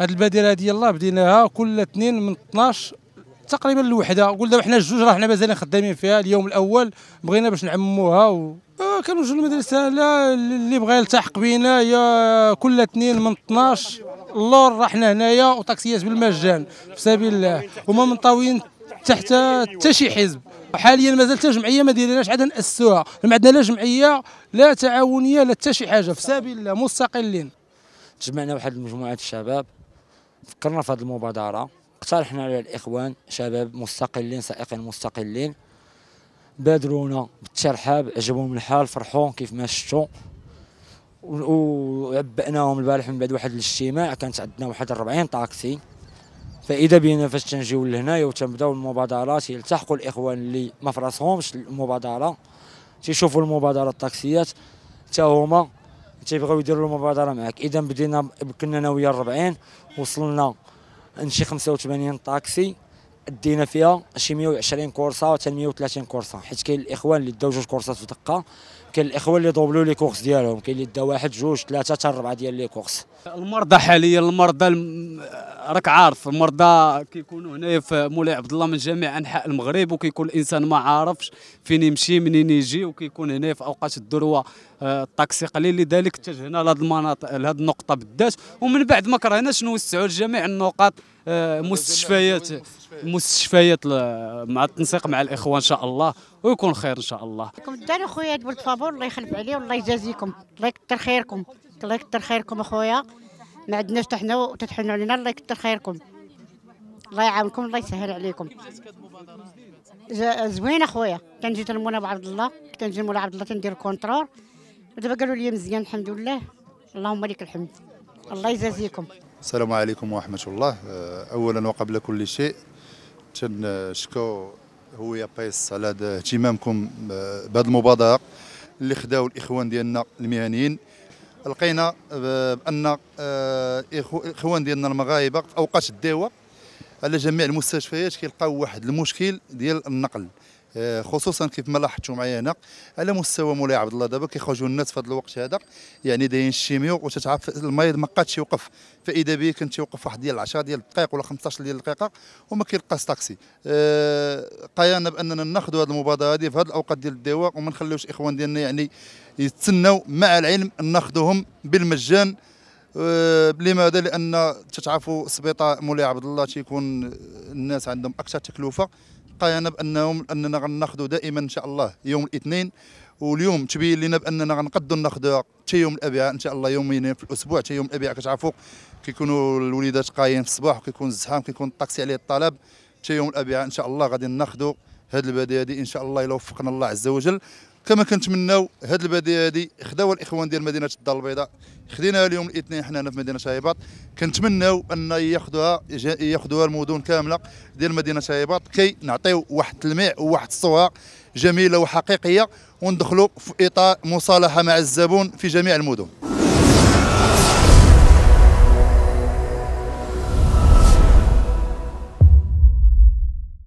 هاد البادرة هادي يلاه بديناها كل اثنين من 12 تقريبا الوحده قلنا حنا جوج راه حنا مازالين خدامين فيها اليوم الأول بغينا باش نعموها و... آه جوج المدرسة لا اللي بغى يلتحق بينا يا كل اثنين من 12 اللور راه حنا هنايا وطاكسيات بالمجان في سبيل الله. وما منطويين تحت حتى شي حزب. حاليا مازال حتى جمعية ما دايريناش عاد نأسسوها. ما عندنا لا جمعية لا تعاونية لا حتى شي حاجة في سبيل الله مستقلين. تجمعنا واحد مجموعه الشباب. فكرنا في هذه المبادرة. اقترحنا على الإخوان شباب مستقلين سائقين مستقلين. بادرونا بالترحاب عجبهم الحال فرحوا كيف ما شفتوا. وعبأناهم البارح من بعد واحد الاجتماع كانت عندنا واحد 40 طاكسي. فإذا بينا فاش تنجيو لهنايا وتنبداو المبادرات يلتحقوا الإخوان اللي ما فراسهمش المبادرة. تيشوفوا المبادرة الطاكسيات. حتى هما تيبغيو يديروا المبادرة معك اذا بدينا كنا أنا ويا 40 وصلنا نشي 85 طاكسي. دينا فيها شي 120 كورسة وحتى 130 كورسة حيت كاين الإخوان اللي داو جوج كورسات في دقة كاين الإخوان اللي دوبلوا les courses ديالهم كاين اللي دا واحد جوج ثلاثة حتى اربعه ديال les courses. المرضى حاليا المرضى راك عارف المرضى كيكونوا هنايا في مولاي عبد الله من جميع أنحاء المغرب وكيكون الإنسان ما عارفش فين يمشي منين يجي وكيكون هنا في أوقات الذروه آه، الطاكسي قليل. لذلك اتجهنا لهذه المناطق لهذه النقطة بالذات. ومن بعد ما كرهناش نوسعوا لجميع النقاط آه، مستشفيات مستشفيات. مع التنسيق مع الإخوان إن شاء الله ويكون خير إن شاء الله. الدار خويا ولد فابور الله يخلف عليه والله يجازيكم. الله يكثر خيركم. الله يكثر خيركم أخويا. ما عندناش حتى حنا وتتحنوا علينا الله يكثر خيركم. الله يعاونكم الله يسهل عليكم. زوين أخويا. كنجي تلمونا بعبد الله. كنجي مولا عبد الله تندير contrôle. ودابا قالوا لي مزيان الحمد لله. اللهم لك الحمد. الله يجازيكم. السلام عليكم ورحمة الله. اولا وقبل كل شيء تنشكروا هوية بريس على اهتمامكم بهذه المبادرة اللي خداو الإخوان ديالنا المهنيين. لقينا بان الاخوان ديالنا المغاربة في أوقات الدواء على جميع المستشفيات كيلقاو واحد المشكل ديال النقل. آه، خصوصا كيف ما لاحظتوا معايا هنا على مستوى مولاي عبد الله دابا كيخرجوا الناس في هذا الوقت هذا يعني دايرين الشيميو وتتعرف المريض ما قادش يوقف. فإذا به كان تيوقف واحد ديال 10 ديال الدقائق ولا 15 ديال الدقيقة وما كيلقاش طاكسي أه قايانا بأننا ناخذوا هذه المبادرة هذه في هذه الأوقات ديال الدواء وما نخليوش الاخوان ديالنا يعني يتسناو مع العلم ناخذوهم بالمجان. أه لماذا؟ لأن تتعرفوا سبيطار مولاي عبد الله تيكون الناس عندهم أكثر تكلفة. قاينا بانهم اننا غناخذوا دائما إن شاء الله يوم الاثنين. واليوم تبين لنا باننا غنقدروا ناخذوا حتى يوم الأربعاء إن شاء الله يومين في الأسبوع حتى يوم الأربعاء كتعرفوا كيكونوا الوليدات قايين في الصباح وكيكون الزحام كيكون الطاكسي عليه الطلب. حتى يوم الأربعاء إن شاء الله غادي ناخذوا هذه الباديه هذه إن شاء الله إلا وفقنا الله عز وجل. كما كنتمناو هذه الباديه هذه خداوها الإخوان ديال مدينة الدار البيضاء. خديناها اليوم الاثنين حنا هنا في مدينة شايباط. كنتمناو أن ياخذوها ياخذوها المدن كاملة ديال مدينة شايباط. كي نعطيو واحد التلميع وواحد الصورة جميلة وحقيقية وندخلوا في إطار مصالحة مع الزبون في جميع المدن.